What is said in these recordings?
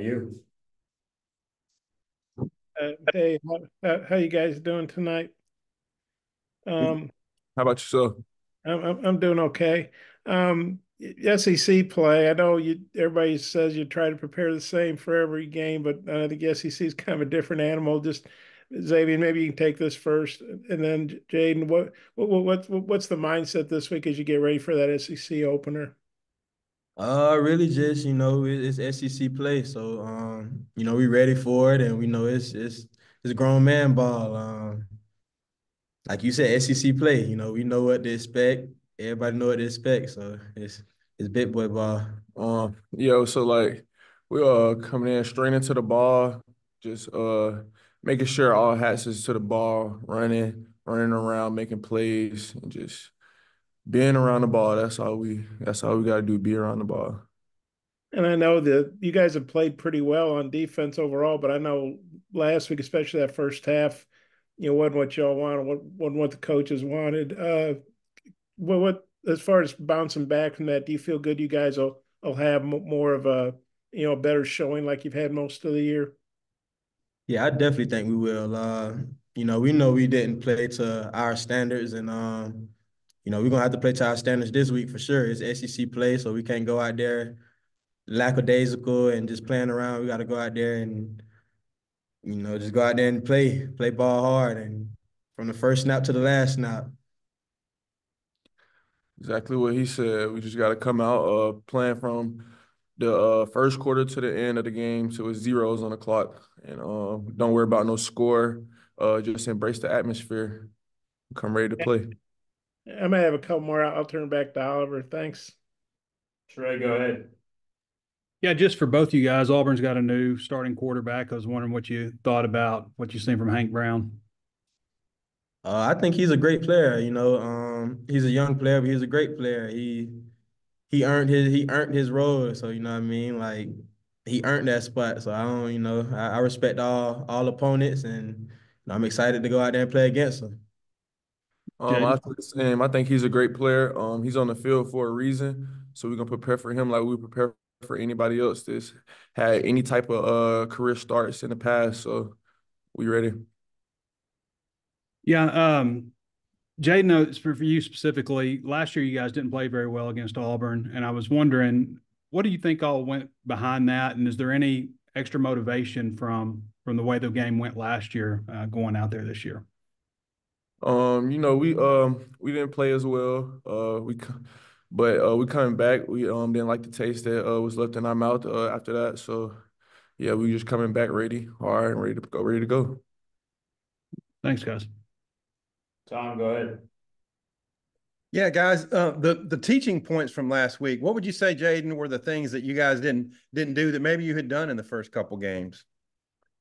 you? Uh, hey, how, how you guys doing tonight? Um, How about yourself? I'm I'm, I'm doing okay. Um, SEC play. I know you. Everybody says you try to prepare the same for every game, but I think SEC is kind of a different animal. Just Xavian, maybe you can take this first, and then Jayden. What what what what's the mindset this week as you get ready for that SEC opener? Uh, really just, you know, it's SEC play. So, um, you know, we ready for it and we know it's it's it's grown man ball. Um, like you said, SEC play, you know, we know what to expect. Everybody know what to expect. So it's it's big boy ball. Um, yo, so like we are coming in straight into the ball, just uh making sure all hats is to the ball, running, running around, making plays, and just being around the ball. That's all we that's all we gotta do, be around the ball. And I know that you guys have played pretty well on defense overall, but I know last week, especially that first half, you know, wasn't what y'all wanted, what wasn't what the coaches wanted. Uh what what as far as bouncing back from that, do you feel good you guys will will have more of a you know better showing like you've had most of the year? Yeah, I definitely think we will. Uh, you know, we know we didn't play to our standards and um you know, we're gonna have to play to our standards this week for sure. It's SEC play, so we can't go out there lackadaisical and just playing around. We got to go out there and you know just go out there and play, play ball hard, and from the first snap to the last snap. Exactly what he said. We just got to come out uh playing from the uh, first quarter to the end of the game, so it's zeros on the clock, and um, don't worry about no score. Uh, just embrace the atmosphere. Come ready to play. I may have a couple more. I'll turn back to Oliver. Thanks. Trey, go ahead. Yeah, just for both you guys, Auburn's got a new starting quarterback. I was wondering what you thought about what you've seen from Hank Brown. Uh, I think he's a great player. You know, um, he's a young player, but he's a great player. He he earned his he earned his role. So you know what I mean. Like he earned that spot. So I don't, you know, I, I respect all all opponents, and you know, I'm excited to go out there and play against them. Um, I same. I think he's a great player. Um, he's on the field for a reason, so we're gonna prepare for him like we prepare for anybody else that's had any type of uh career starts in the past. So we ready. Yeah, um, Jayden, for you specifically, last year you guys didn't play very well against Auburn, and I was wondering, what do you think all went behind that, and is there any extra motivation from from the way the game went last year uh, going out there this year? Um, you know, we um we didn't play as well. Uh, we but uh, we coming back. We um didn't like the taste that uh, was left in our mouth uh, after that. So yeah, we just coming back ready, hard and ready to go, ready to go. Thanks, guys. Tom, go ahead. Yeah, guys, uh, the the teaching points from last week. What would you say, Jayden, were the things that you guys didn't didn't do that maybe you had done in the first couple games?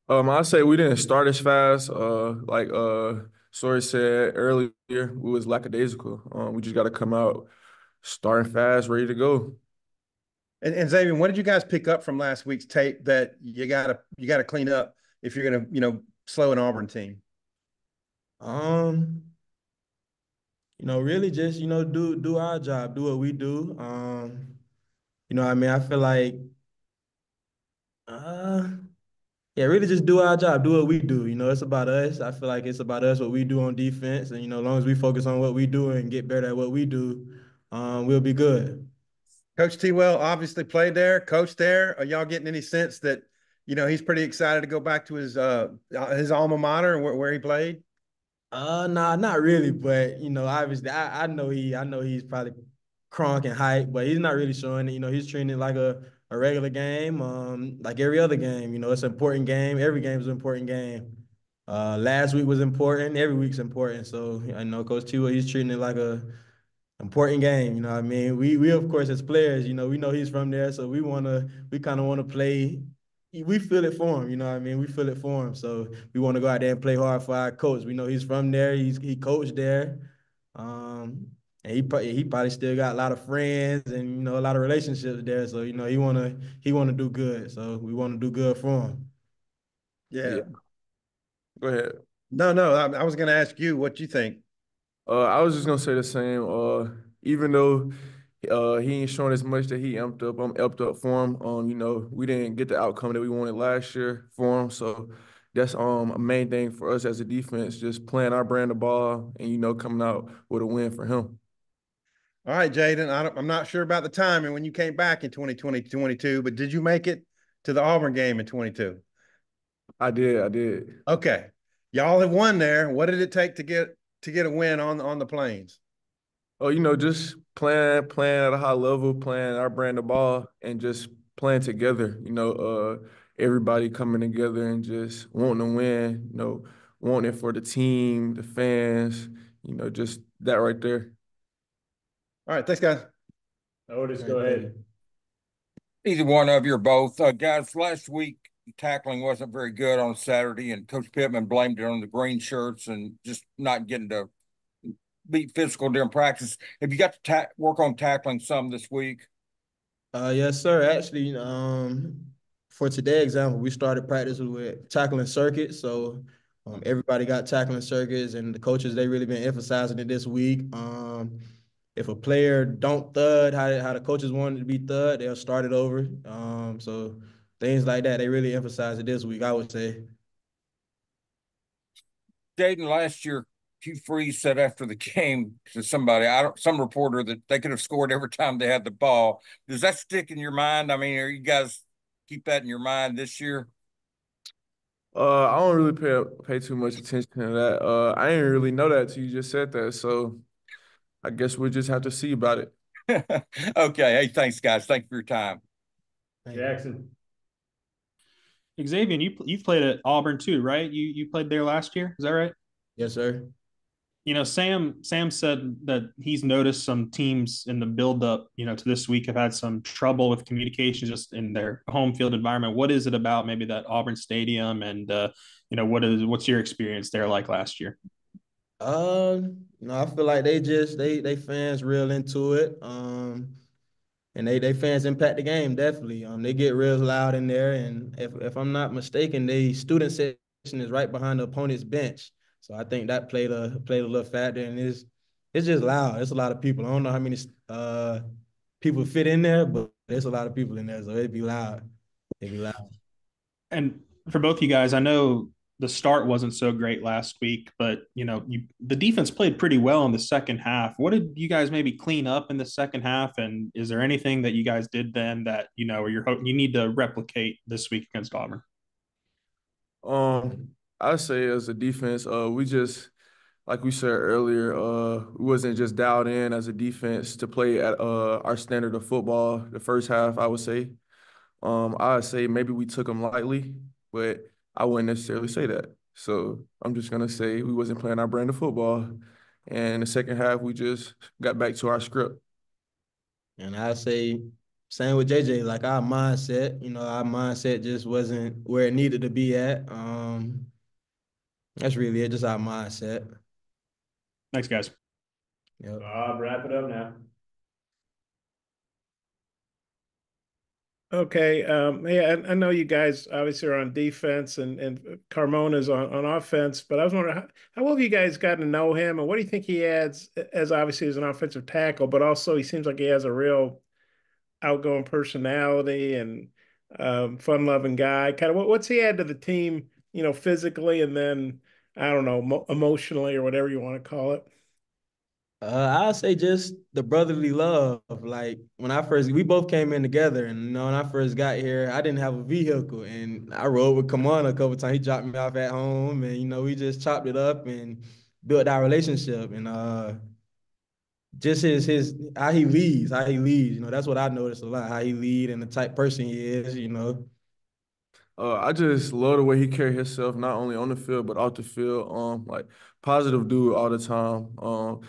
Um, I say we didn't start as fast. Uh, like uh Sorey said earlier, we was lackadaisical. Um, we just got to come out starting fast, ready to go. And, and Xavian, what did you guys pick up from last week's tape that you gotta you gotta clean up if you're gonna you know slow an Auburn team? Um, you know, really just you know do do our job, do what we do. Um, you know, I mean, I feel like uh yeah, really just do our job, do what we do. You know, it's about us. I feel like it's about us, what we do on defense. And, you know, as long as we focus on what we do and get better at what we do, um, we'll be good. Coach T. Well obviously played there, coach there. Are y'all getting any sense that, you know, he's pretty excited to go back to his uh his alma mater and where, where he played? Uh nah, not really, but you know, obviously I, I know he I know he's probably crunk and hype, but he's not really showing it. You know, he's treating it like a a regular game, um, like every other game. You know, it's an important game. Every game is an important game. Uh, last week was important. Every week's important. So I know Coach Tua, he's treating it like a important game. You know, I mean, we we of course as players, you know, we know he's from there, so we wanna we kind of want to play. We feel it for him. You know, I mean, we feel it for him. So we want to go out there and play hard for our coach. We know he's from there. He's he coached there. Um, and he probably he probably still got a lot of friends and you know a lot of relationships there. So you know he wanna he wanna do good. So we want to do good for him. Yeah. yeah. Go ahead. No, no. I, I was gonna ask you what you think. Uh, I was just gonna say the same. Uh, even though uh, he ain't showing as much that he amped up. I'm amped up for him. Um, you know, we didn't get the outcome that we wanted last year for him, so that's um a main thing for us as a defense, just playing our brand of ball and you know coming out with a win for him. All right, Jayden, I'm not sure about the timing when you came back in 2020, 22, but did you make it to the Auburn game in 22? I did, I did. Okay. Y'all have won there. What did it take to get to get a win on on the plains? Oh, you know, just playing playing at a high level, playing our brand of ball, and just playing together. You know, uh, everybody coming together and just wanting to win. You know, wanting it for the team, the fans. You know, just that right there. All right, thanks, guys. Otis, go ahead. Either one of you or both. Uh, guys, last week tackling wasn't very good on Saturday, and Coach Pittman blamed it on the green shirts and just not getting to be physical during practice. Have you got to ta- work on tackling some this week? Uh, yes, sir. Actually, um, for today example, we started practice with tackling circuits. So um, everybody got tackling circuits, and the coaches they really been emphasizing it this week. Um, if a player don't thud how how the coaches wanted to be thud, they'll start it over. Um, so things like that, they really emphasize it this week. I would say. Jaden, last year, Hugh Freeze said after the game to somebody, I don't, some reporter that they could have scored every time they had the ball. Does that stick in your mind? I mean, are you guys keep that in your mind this year? Uh, I don't really pay pay too much attention to that. Uh, I didn't really know that till you just said that. So I guess we'll just have to see about it. okay. Hey, thanks, guys. Thank you for your time. Jackson. Xavian, you you've played at Auburn too, right? You you played there last year, is that right? Yes, sir. You know, Sam Sam said that he's noticed some teams in the buildup, you know, to this week have had some trouble with communication just in their home field environment. What is it about maybe that Auburn Stadium, and uh, you know, what is what's your experience there like last year? Um, no, I feel like they just they they fans real into it. Um, and they they fans impact the game definitely. Um, they get real loud in there, and if if I'm not mistaken, the student section is right behind the opponent's bench. So I think that played a played a little factor, and it's it's just loud. It's a lot of people. I don't know how many uh people fit in there, but there's a lot of people in there, so it'd be loud. It'd be loud. And for both you guys, I know the start wasn't so great last week, but you know, you the defense played pretty well in the second half. What did you guys maybe clean up in the second half? And is there anything that you guys did then that you know you're hoping you need to replicate this week against Auburn? Um, I say as a defense, uh, we just like we said earlier, uh, we wasn't just dialed in as a defense to play at uh our standard of football. The first half, I would say, um, I would say maybe we took them lightly, but I wouldn't necessarily say that. So I'm just gonna say we wasn't playing our brand of football, and the second half we just got back to our script. And I say same with JJ, like our mindset, you know, our mindset just wasn't where it needed to be at. Um, that's really it, just our mindset. Thanks, guys. Yep. Bob, wrap it up now. Okay, um, yeah, I, I know you guys obviously are on defense and and Carmona's on on offense, but I was wondering how, how well have you guys gotten to know him, and what do you think he adds as obviously as an offensive tackle, but also he seems like he has a real outgoing personality and um, fun-loving guy. Kind of what, what's he add to the team, you know, physically and then I don't know, mo- emotionally or whatever you want to call it. Uh, I'll say just the brotherly love. Like when I first, we both came in together, and you know, when I first got here, I didn't have a vehicle, and I rode with Carmona a couple times. He dropped me off at home, and you know, we just chopped it up and built our relationship. And uh, just his his how he leads, how he leads. You know, that's what I noticed a lot. How he lead and the type person he is. You know. Uh, I just love the way he carry himself, not only on the field but off the field. Um, like positive dude all the time. Um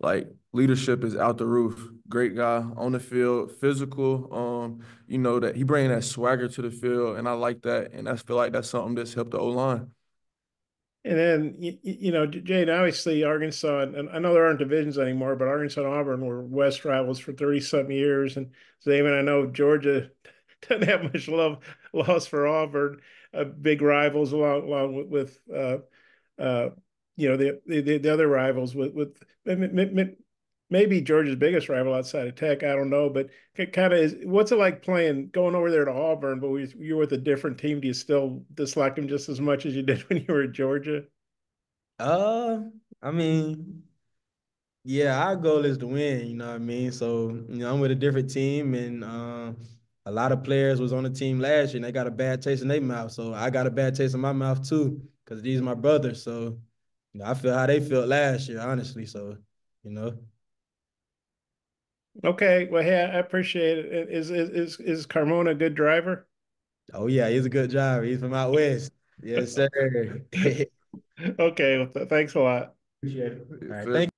like leadership is out the roof. Great guy on the field, physical. Um, you know that he bring that swagger to the field, and I like that. And I feel like that's something that's helped the O line. And then you, you know, Jade, obviously Arkansas, and I know there aren't divisions anymore, but Arkansas and Auburn were West rivals for thirty some years, and even I know Georgia doesn't have much love loss for Auburn, uh, big rivals along along with, with uh, uh, you know the, the the other rivals with with maybe Georgia's biggest rival outside of Tech. I don't know, but kind of is what's it like playing going over there to Auburn, but we, you're with a different team. Do you still dislike them just as much as you did when you were at Georgia? Uh, I mean, yeah, our goal is to win, you know what I mean? So, you know, I'm with a different team and uh, a lot of players was on the team last year and they got a bad taste in their mouth. So I got a bad taste in my mouth too, because these are my brothers. So, you know, I feel how they felt last year, honestly. So, you know. Okay, well, hey, I appreciate it. Is is is is Carmona a good driver? Oh yeah, he's a good driver. He's from out west. Yes, sir. Okay, well, th- thanks a lot. Appreciate it. All right, Yes, thank